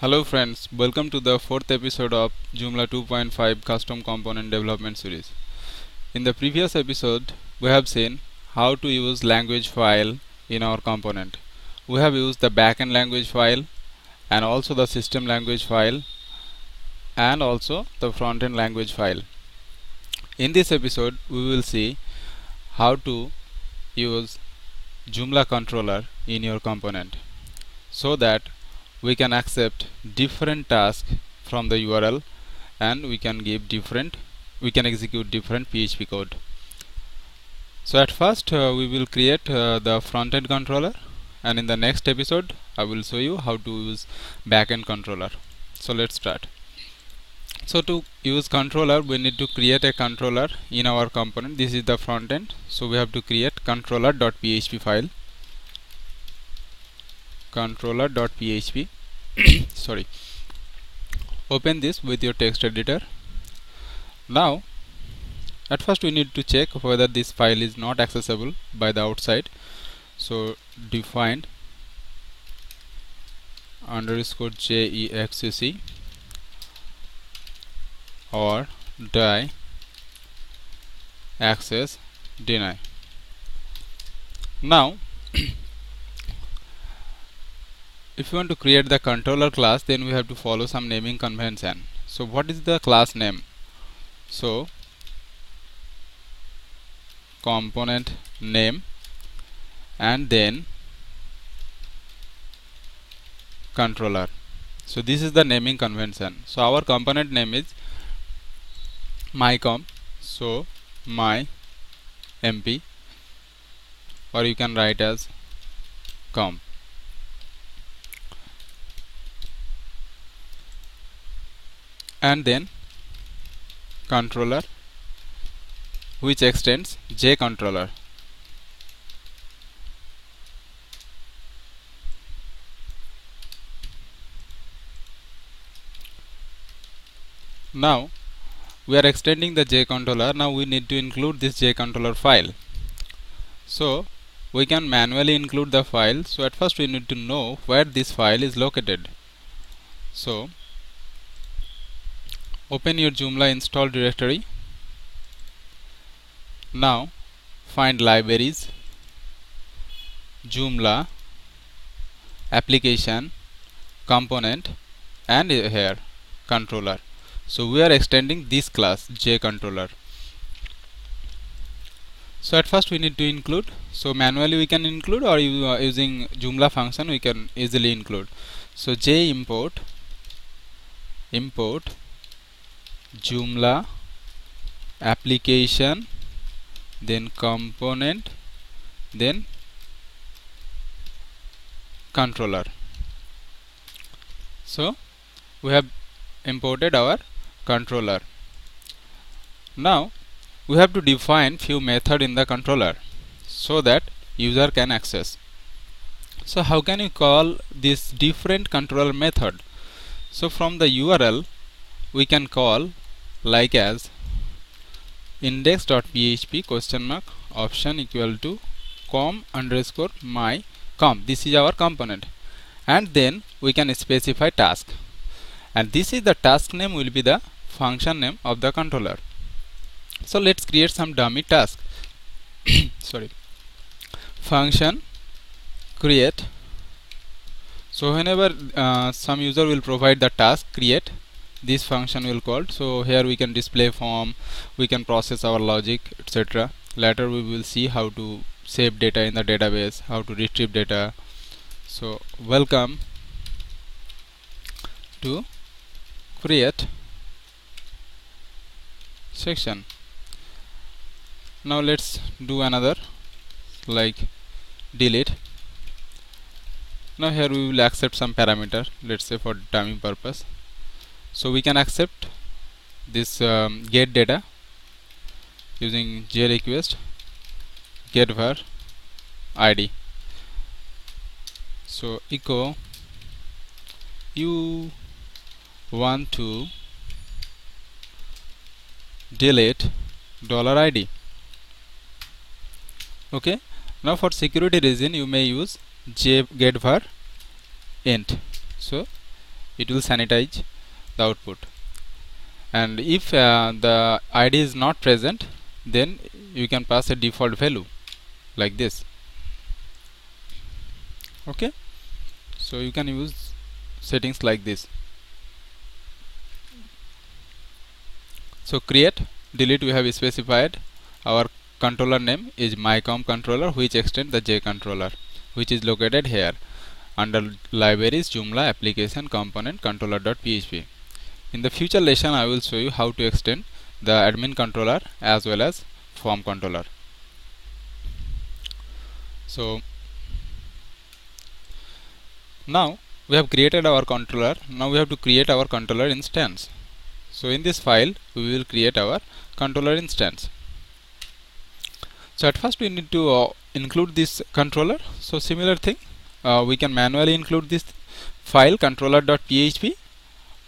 Hello friends, welcome to the fourth episode of Joomla 2.5 custom component development series. In the previous episode, we have seen how to use language file in our component. We have used the backend language file and also the system language file and also the frontend language file. In this episode, we will see how to use Joomla controller in your component so that we can accept different tasks from the URL and we can give different we can execute different PHP code. So at first uh, we will create uh, the front-end controller and in the next episode I will show you how to use backend controller. So let's start. So to use controller we need to create a controller in our component. This is the front end so we have to create controller.php file controller.php sorry. Open this with your text editor. Now at first we need to check whether this file is not accessible by the outside. So define underscore jexec or die access deny. Now if you want to create the controller class then we have to follow some naming convention. So what is the class name? So component name and then controller. So this is the naming convention. So our component name is mycom. So my mp or you can write as comp and then controller which extends J controller. Now we are extending the J controller. Now we need to include this J controller file. So we can manually include the file. So at first we need to know where this file is located. So open your Joomla install directory. Now find libraries Joomla application component and here controller. So we are extending this class JController so at first we need to include. So manually we can include or uh, using Joomla function we can easily include. So J import import Joomla application then component then controller. So we have imported our controller. Now we have to define few method in the controller so that user can access. So how can you call this different controller method? So from the URL we can call like as index.php question mark option equal to com underscore my com. This is our component. And then we can specify task. And this is the task name will be the function name of the controller. So let's create some dummy task. Sorry. Function create. So whenever uh, some user will provide the task create this function will called. So here we can display form we can process our logic etc later we will see how to save data in the database how to retrieve data. So welcome to create section. Now let's do another like delete. Now here we will accept some parameter let's say for dummy purpose so we can accept this um, get data using jrequest get var id so echo you want to delete dollar id okay? Now for security reason you may use j get var int. So it will sanitize the output. And if uh, the id is not present then you can pass a default value like this. Okay? So you can use settings like this. So create delete we have specified. Our controller name is mycom controller which extends the j controller which is located here under libraries joomla application component controller.php in the future lesson I will show you how to extend the admin controller as well as form controller. So now we have created our controller. Now we have to create our controller instance. So in this file we will create our controller instance. So at first we need to uh, include this controller. So similar thing uh, we can manually include this file controller.php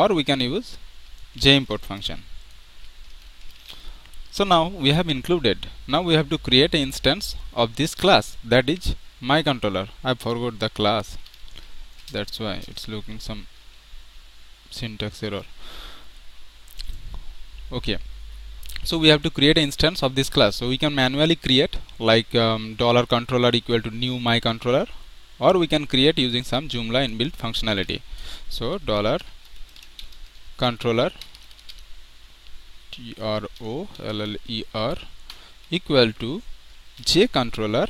or we can use jimport function. So now we have included. Now we have to create an instance of this class. That is my controller. I forgot the class. That's why it's looking some syntax error. Okay. So we have to create an instance of this class. So we can manually create like um, dollar controller equal to new my controller or we can create using some Joomla inbuilt functionality. So dollar controller T R O L L E R equal to J controller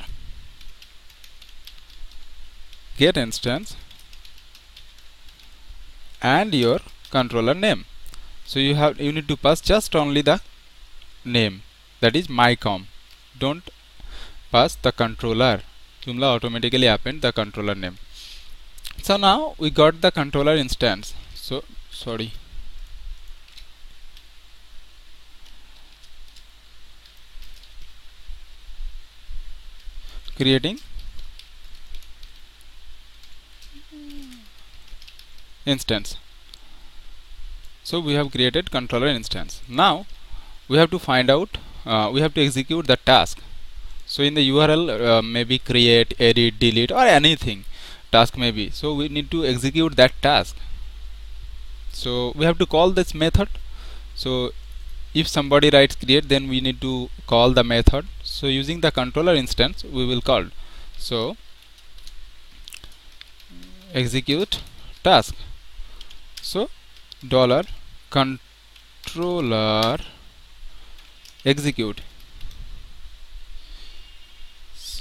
get instance and your controller name. So you have you need to pass just only the name. That is mycom. Don't pass the controller. Joomla automatically append the controller name. So now we got the controller instance. So sorry creating? Instance. So we have created controller instance. Now we have to find out uh, we have to execute the task. So in the URL uh, maybe create edit delete or anything task maybe so we need to execute that task. So we have to call this method. So if somebody writes create then we need to call the method. So using the controller instance we will call. So execute task. So dollar controller execute.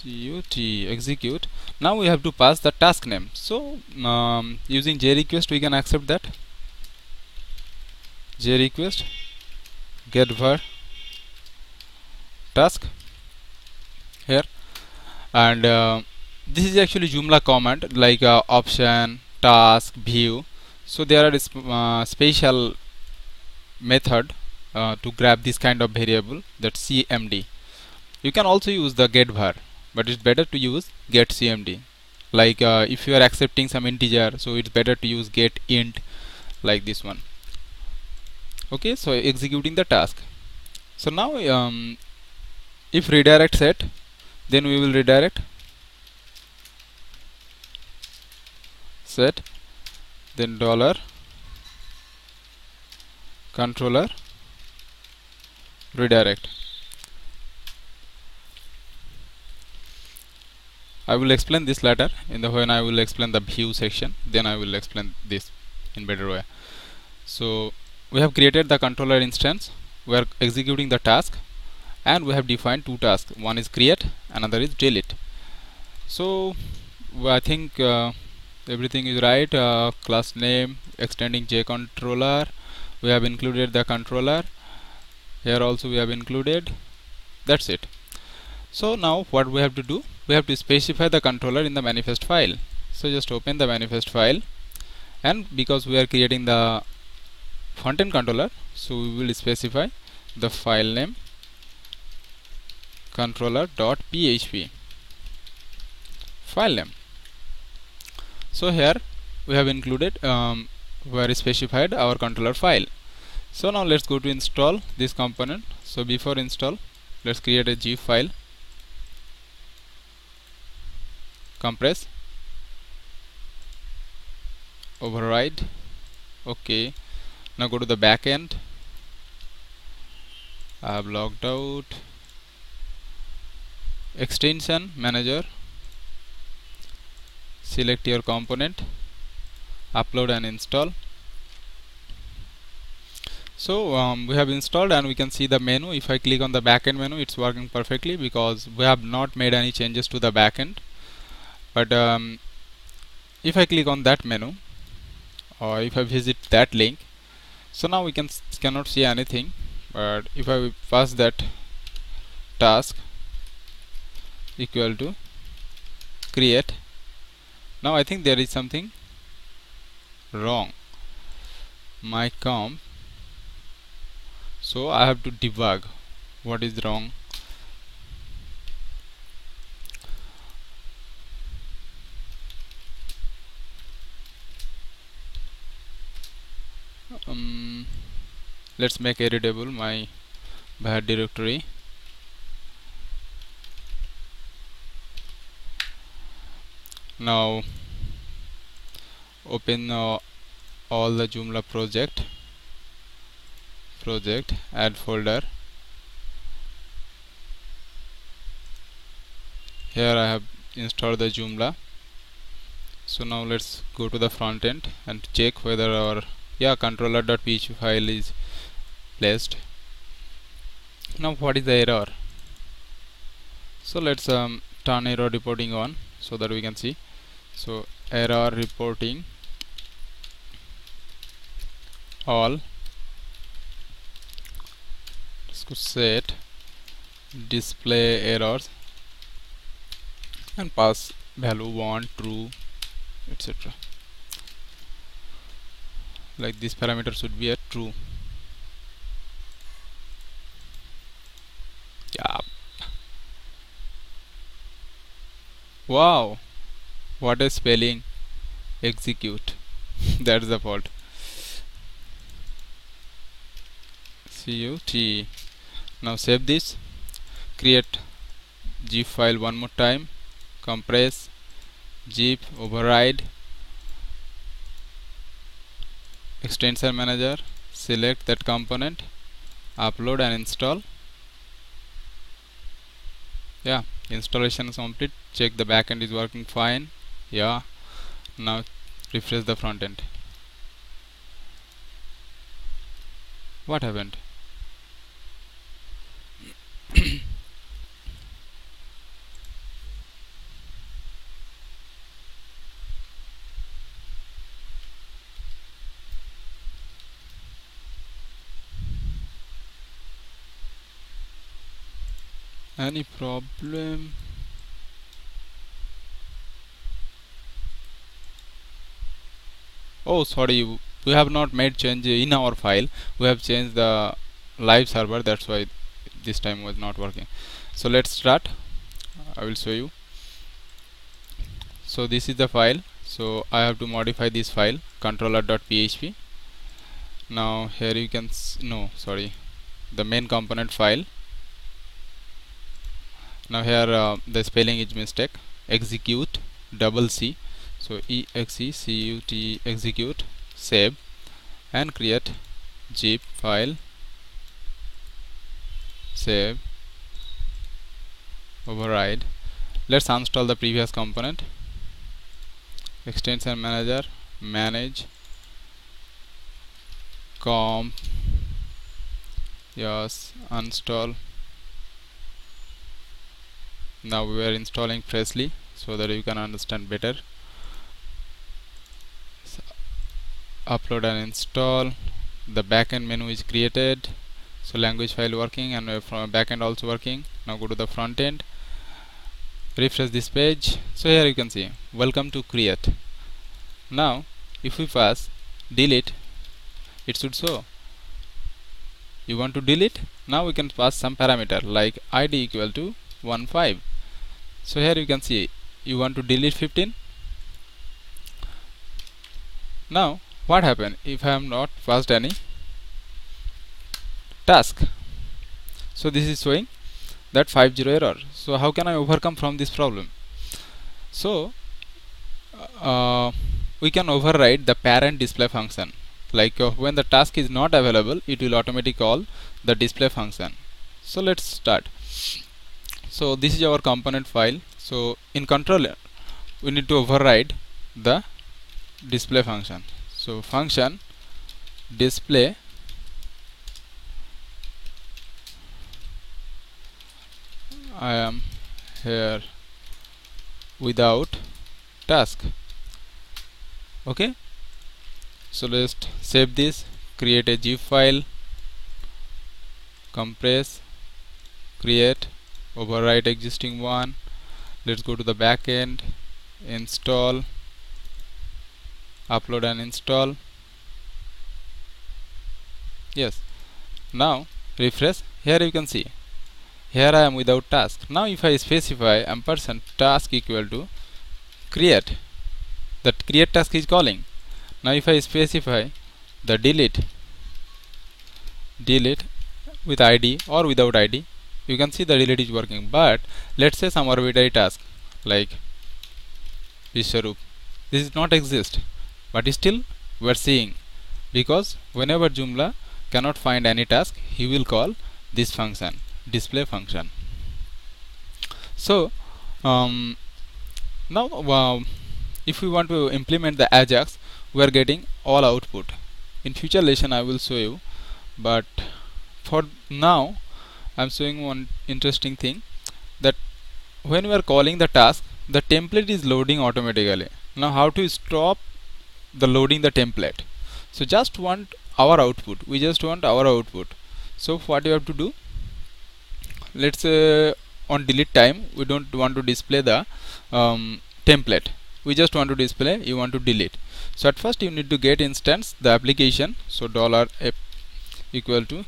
Cut execute. Now we have to pass the task name. So um, using jrequest we can accept that. Jrequest get var task? Here. And uh, this is actually Joomla command like uh, option task view. So there are uh, special method uh, to grab this kind of variable that cmd you can also use the get var but it's better to use get cmd like uh, if you are accepting some integer so it's better to use get int like this one okay so executing the task. So now um, if redirect set then we will redirect set then dollar controller redirect. I will explain this later. In the when I will explain the view section then I will explain this in better way. So we have created the controller instance. We are executing the task. And we have defined two tasks. One is create another is delete. So I think uh, everything is right. Uh, class name extending J controller. We have included the controller. Here also we have included. That's it. So now what we have to do? We have to specify the controller in the manifest file. So just open the manifest file. And because we are creating the front-end controller. So we will specify the file name. controller.php file name. So here we have included um, where specified our controller file. So now let's go to install this component. So before install let's create a zip file. Compress. Override. Okay now go to the backend I have logged out. Extension manager. Select your component. Upload and install. So um, we have installed and we can see the menu. If I click on the backend menu it's working perfectly because we have not made any changes to the backend but um, if I click on that menu or if I visit that link so now we can cannot see anything but if I pass that task equal to create now I think there is something wrong. My comp so I have to debug what is wrong um, let's make editable my bad directory. Now open uh, all the Joomla project. Project add folder. Here I have installed the Joomla. So now let's go to the front end and check whether our yeah controller.php file is placed. Now what is the error? So let's um, turn error reporting on so that we can see. So error reporting all let's set display errors and pass value 1 true etc like this parameter should be a true wow. What a spelling. Execute. That's the fault. Cut now save this. Create zip file one more time. Compress. Zip. Override. Extension manager. Select that component. Upload and install. Yeah installation is complete. Check the backend is working fine. Yeah. Now refresh the front end. What happened any problem? Oh sorry. We have not made change in our file. We have changed the live server. That's why this time was not working. So let's start. I will show you. So this is the file. So I have to modify this file. controller.php now here you can no sorry. The main component file now here uh, the spelling is mistake. Execute double c. So e x e c u t execute save and create zip file. Save. Override. Let's uninstall the previous component. Extension manager manage comp yes uninstall now we are installing freshly so that you can understand better. So upload and install. The backend menu is created. So language file working and from backend also working. Now go to the front end. Refresh this page. So here you can see. Welcome to create. Now if we pass delete. It should show. You want to delete? Now we can pass some parameter like id equal to 15 so here you can see you want to delete 15 now what happened if I am not passed any task? So this is showing that 50 error. So how can I overcome from this problem? So uh, we can override the parent display function. Like uh, when the task is not available it will automatically call the display function. So let's start so this is our component file. So in controller we need to override the display function. So function display I am here without task. Okay? So let's save this create a zip file compress create overwrite existing one. Let's go to the backend install upload and install. Yes. Now refresh. Here you can see. Here I am without task. Now if I specify ampersand task equal to create that create task is calling. Now if I specify the delete delete with id or without id you can see the delete is working but let's say some arbitrary task like Biswarup this is not exist but still we are seeing because whenever Joomla cannot find any task he will call this function display function. So um, now if we want to implement the Ajax we are getting all output. In future lesson I will show you but for now I'm showing one interesting thing that when we are calling the task the template is loading automatically. Now how to stop the loading the template? So just want our output. We just want our output. So what you have to do? Let's say on delete time we don't want to display the um, template. We just want to display you want to delete. So at first you need to get instance the application. So dollar app equal to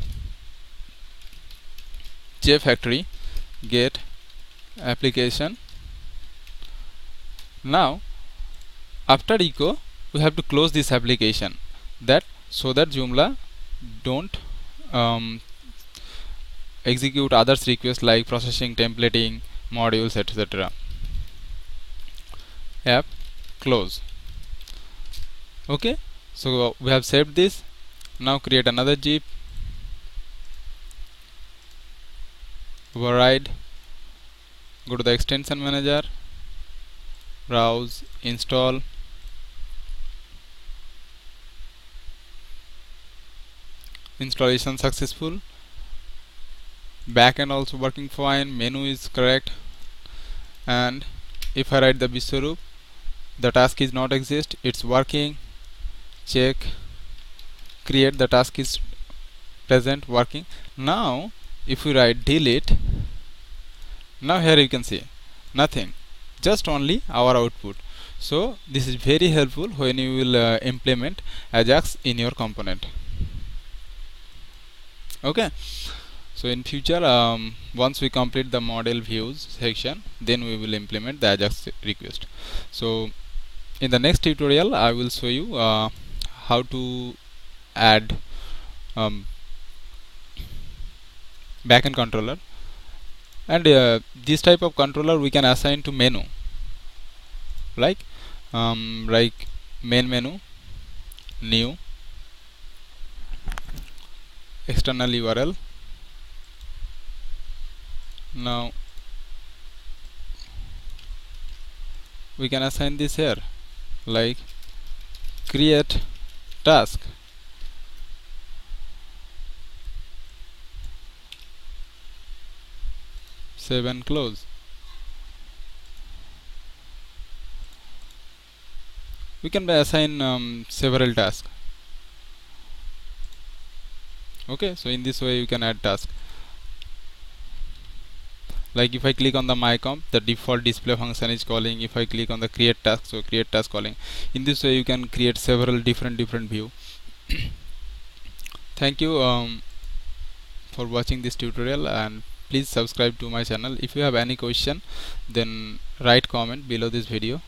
jfactory get application. Now after echo we have to close this application. That so that Joomla don't um, execute others requests like processing templating modules etc app close. Okay so we have saved this. Now create another zip override go to the extension manager browse install. Installation successful. Backend also working fine menu is correct. And if I write the Biswarup the task is not exist it's working. Check. Create the task is present working. Now if we write delete now here you can see nothing just only our output. So this is very helpful when you will uh, implement Ajax in your component. Okay. So in future um, once we complete the model views section then we will implement the ajax request. So in the next tutorial I will show you uh, how to add um, backend controller. And uh, this type of controller we can assign to menu. Like um, like main menu new external URL now we can assign this here. Like create task save and close we can assign um, several tasks. Okay so in this way you can add task. Like if I click on the my comp the default display function is calling. If I click on the create task so create task calling. In this way you can create several different different view. Thank you um, for watching this tutorial and please subscribe to my channel. If you have any question then write comment below this video